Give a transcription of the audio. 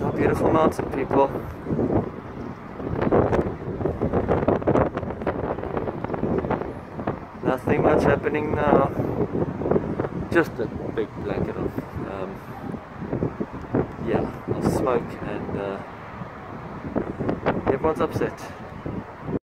It's our beautiful mountain people. Nothing much happening now. Just a big blanket of um, yeah, of smoke and uh, everyone's upset.